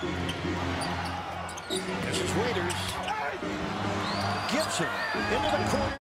This is Raiders. Gibson into the corner.